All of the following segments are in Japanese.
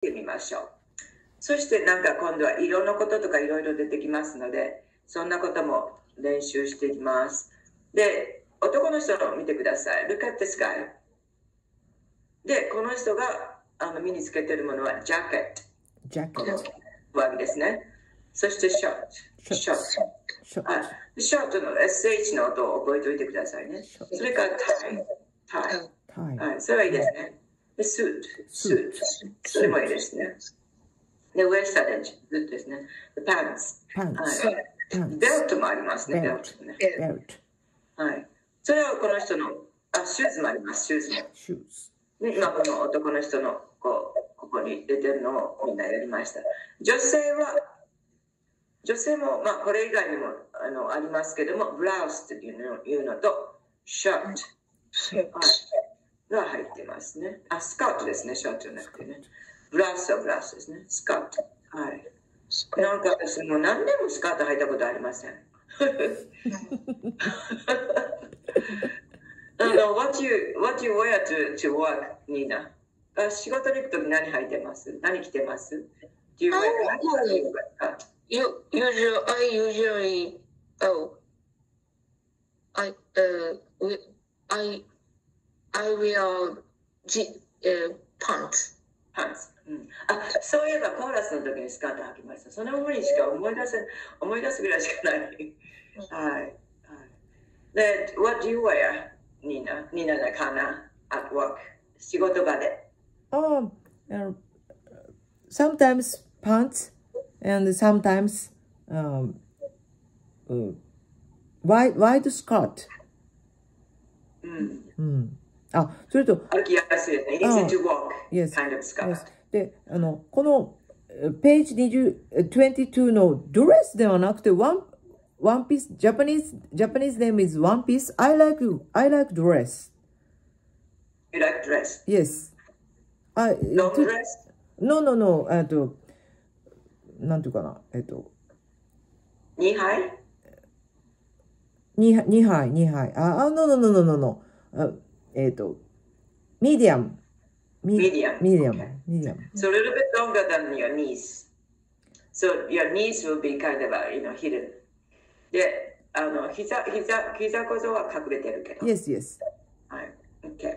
てみましょう。そしてなんか今度は色のこととかいろいろ出てきますので、そんなことも練習していきます。で、男の人の見てください。Look at this guy. で、この人があの身につけてるものはジャケット。ジャケット。上着ですね。そしてショート。ショート。ショートの SH の音を覚えておいてくださいね。それからタイ。タイ。はい、それはいいですね。で、スーツ。スーツ。それもいいですね。で、上下でずっとですね。パンツ。パンツ。ベルトもありますね。ベルトね。ベルト。はい。それはこの人の、あ、シューズもあります。シューズも。シューズ。ね、今この男の人のこうここに出てるのをみんなやりました。女性は、女性も、まあ、これ以外にもあのありますけども、ブラウスっていうのいうのと、シャート。はい、が入ってますね。あ、スカートですね、シャートじゃなくてね。ブラウスはブラウスですね。スカート。はい。なんか私も何年もスカート履いたことありません。あの、what you, what you wear to, to work, ニーナあ仕事に行くとき何履いてます？何着てます？Do you wear, you, usually, I usually, oh, I, uh, I, I wear G, uh, pants. Pants. うん、あそういえばコーラスの時にスカート履きました。その無理しか思い出せ思い出すぐらいしかない。はい。はい、で、What do you wear? ニーナ、ニーナのかな at work 仕事場で。Oh, uh, sometimes pants and sometimes um, uh, wide, wide skirt. うん。うん。 あ、それと。歩きやすいですね。Easy to walk yes, kind of skirt. Yes. で、あの、このページ20 22のドレスではなくて、ワン One Piece, Japanese, Japanese name is One Piece. I like, I like dress. You like dress? Yes. I, Long to, dress? No, no, no. えっと、なんていうかな。えっと。二杯二杯、二杯、二杯。あ、あ、no, no, no, no, no, no. えっ、と、ミディアム。ミディアム。ミディアム。ミディアム。So a little bit longer than your knees. で、あの、膝、膝、膝小僧は隠れてるけど。Yes, yes. はい。OK。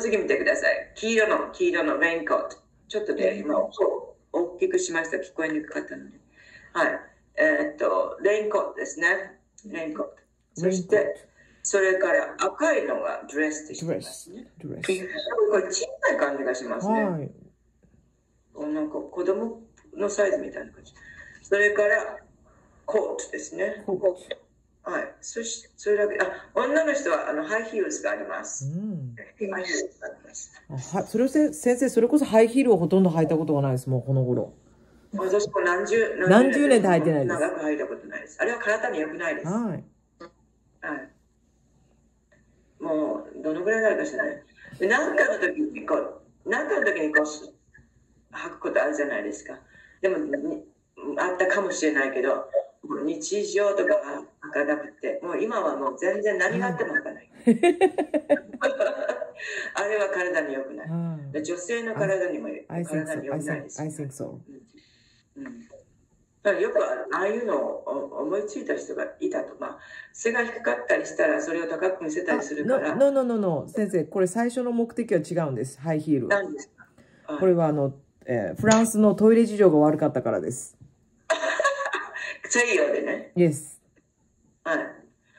次見てください。黄色の、黄色のレインコート。ちょっと、ね、今、大きくしました。聞こえにくかったので。はい。え、っと、レインコートですね。レインコート。そして、それから赤いのがドレスって言いますね。ドレス。これ小さい感じがしますね。はい。なんか子供のサイズみたいな感じ。それから、コートですね。コート。はい。そして、それだけ、あ、女の人はあの high heels があります。うん、 high heels があります。はそれせ先生、それこそハイヒールをほとんど履いたことがないです、もうこの頃。私も何十何十年で履いてないです。長く履いたことないです。あれは体に良くないです。はい。はい。もう、どのぐらいになるかしらない。で、何かの時にこう、何かの時にこう、履くことあるじゃないですか。でも、あったかもしれないけど、日常とかは開かなくて、もう今はもう全然何があっても開かない。あれは体に良くない。女性の体にも体に良くないです、I think so. うん、だからよくああいうのを思いついた人がいたと。まあ、背が低かったりしたらそれを高く見せたりするから。No, no, no, no. 先生、これ最初の目的は違うんです。ハイヒールは。これはあの、えー、フランスのトイレ事情が悪かったからです。西洋でね。Yes. はい。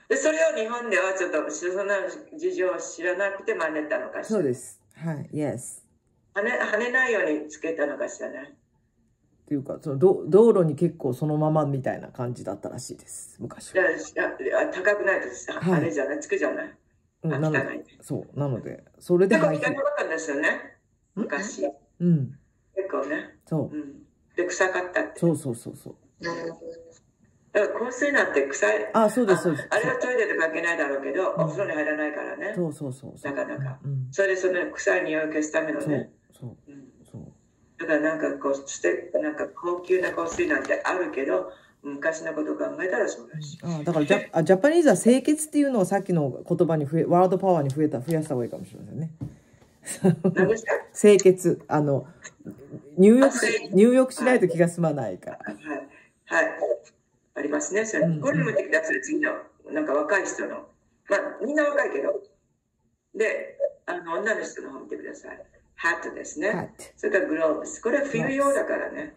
で、それを日本ではちょっと、そんな事情を知らなくて真似たのかしら？そうです。はい。Yes. 跳ね跳ねないようにつけたのかしらね。っていうか、その道道路に結構そのままみたいな感じだったらしいです。昔は。高くないと、はい、あれじゃない、つくじゃない。うん、なので、そう、なので、それで入って。結構汚かったんですよね。昔。うん。結構ね。そう。うん、で、臭かったって。そうそうそうそう。だから香水なんて臭い。あ、そうです、そうです。あれはトイレと関係ないだろうけど、お風呂に入らないからね。そうそうそう。なかなか。それでその臭い匂いを消すためのね。なんかこう、して、なんか高級な香水なんてあるけど、昔のことを考えたらそうだし。あだからジャあジャパニーズは清潔っていうのをさっきの言葉に増え、ワールドパワーに増えた、増やした方がいいかもしれませんね。清潔。あの、入浴入浴しないと気が済まないから。はい。はい。ありますね。それ、うん、これも見てください。次の、なんか若い人の。まあ、みんな若いけど。で、あの、女の人の方見てください。ハットですね。それからグローブス。これはフィル用だからね。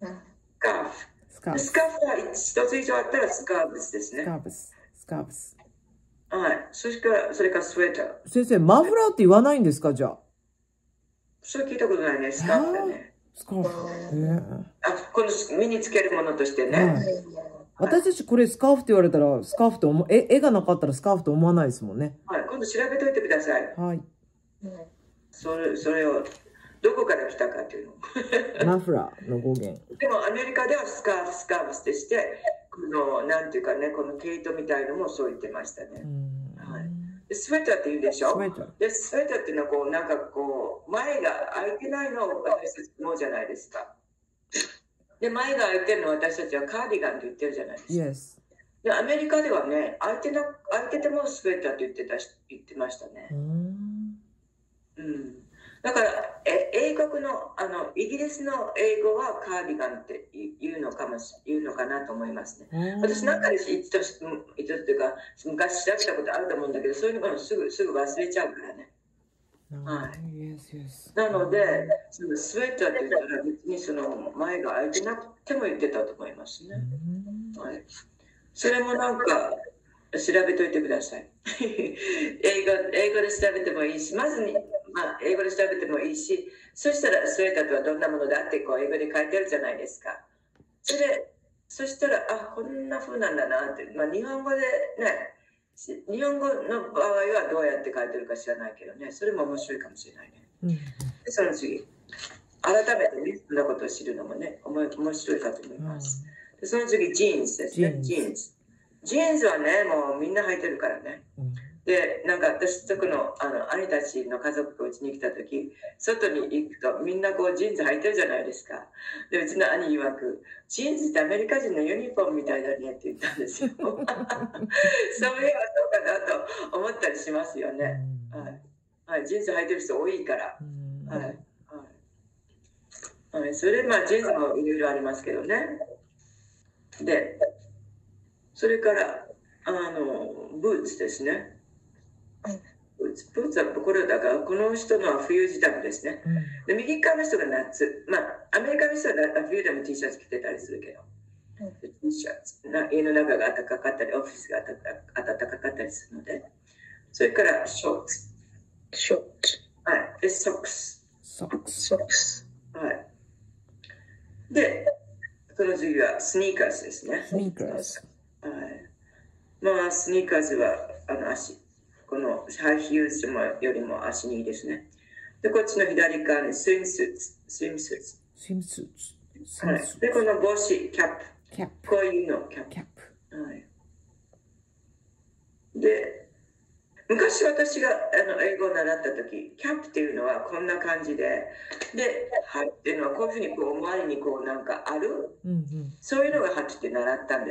スカーフ。スカーフ。スカーフは一つ以上あったらスカーフですね。スカーフス。スカーフス。はい。それから、それからスウェッター。先生、マフラーって言わないんですか？じゃあ。それ聞いたことないね。スカーフだね。スカーフ。あ、この身につけるものとしてね。私たちこれスカーフって言われたら、スカーフと思え、絵がなかったらスカーフと思わないですもんね。はい。今度調べといてください。はい。それ、それを、どこから来たかっていうの。マフラーの語源。でもアメリカではスカーフ、スカーフってして、この、なんていうかね、この毛糸みたいのもそう言ってましたね。はい。でスウェッターって言うでしょ？スウェッター。で、スウェッターっていうのはこう、なんかこう、前が開いてないのを私たち思うじゃないですか。で、前が開いてるのを私たちはカーディガンって言ってるじゃないですか。Yes. で、アメリカではね、開いてな、開いててもスウェッターって言ってた言ってましたね。うん。だから、え英国の、あの、イギリスの英語はカーディガンって言うのかもし、言うのかなと思いますね。私なんかで一度、一度っていうか、昔調べたことあると思うんだけど、そういうのすぐ、すぐ忘れちゃうからね。はい。なので、そのスウェッターって言ったら別にその前が開いてなくても言ってたと思いますね。はい。それもなんか、調べといてください。英語英語で調べてもいいし、まずに、まあ、英語で調べてもいいし、そしたらスウェーターとはどんなものだってこう英語で書いてあるじゃないですか。それそしたら、あ、こんな風なんだなって、まあ、日本語でね、日本語の場合はどうやって書いてるか知らないけどね、それも面白いかもしれないね。うん、でその次、改めてね、そんなことを知るのもね、面白いかと思います。うん、でその次、ジーンズですね、ジーンズ。ジーンズはね、もうみんな履いてるからね。うん、で、なんか私とこのあの兄たちの家族がうちに来た時、外に行くとみんなこうジーンズ履いてるじゃないですか。で、うちの兄曰く、ジーンズってアメリカ人のユニフォームみたいだねって言ったんですよ。そういえばそうかなと思ったりしますよね。はい。はい、ジーンズ履いてる人多いから。はい。はい。はい、それまあジーンズもいろいろありますけどね。で、それから、あの、ブーツですね。ブーツブーツはこれだから、この人のは冬支度ですね。で、右側の人が夏。まあ、アメリカの人は冬でも T シャツ着てたりするけど。T シャツな家の中が暖かかったり、オフィスが暖かかったりするので。それから、ショーツ。ショーツ。はい。で、ソックス。ソックス。ソックス。はい。で、その次は sneakers ですね。 sneakers。はい。まあ、 sneakers は、あの、足。この high heels よりも足にいいですね。で、こっちの左側に swimsuits。swimsuits。スイムスーツ。はい。で、この帽子、キャップ。キャップ。こういうの、キャップ。キャップ。はい。で、昔私があの英語を習った時、キャップっていうのはこんな感じで、で、ハッっていうのはこういうふうにこう周りにこうなんかある、うんうん、そういうのがハッって習ったんです。